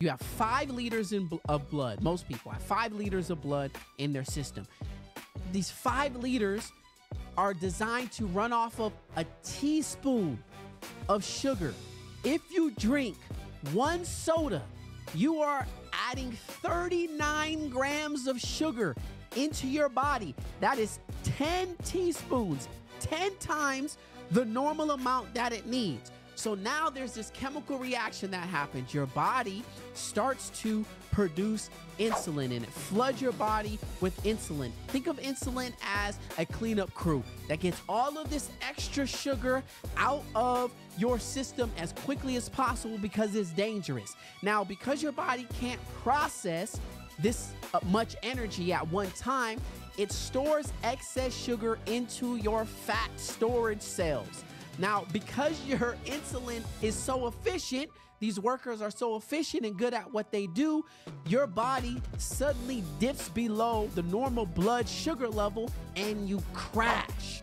You have five liters in bl- of blood. Most people have five liters of blood in their system. These five liters are designed to run off of a teaspoon of sugar. If you drink one soda, you are adding 39 grams of sugar into your body. That is 10 teaspoons, 10 times the normal amount that it needs. So now there's this chemical reaction that happens. Your body starts to produce insulin and it floods your body with insulin. Think of insulin as a cleanup crew that gets all of this extra sugar out of your system as quickly as possible because it's dangerous. Now, because your body can't process this uh, much energy at one time, it stores excess sugar into your fat storage cells. Now, because your insulin is so efficient, these workers are so efficient and good at what they do, your body suddenly dips below the normal blood sugar level and you crash.